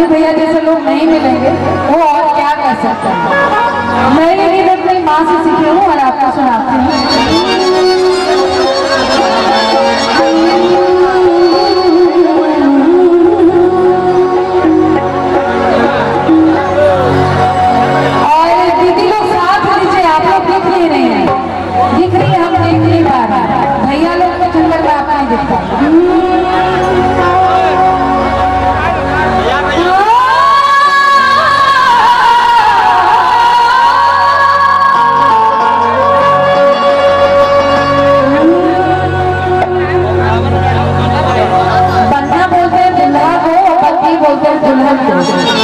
सनी भैया जैसे लोग नहीं मिलेंगे, वो और क्या कर सकते हैं? मैं ये गीत अपनी माँ से सीखी हूँ और आपको सुनाती हूँ। दिख नहीं रहे हम देख नहीं पा रहे। भैया लोग नहीं दिखता। Thank you.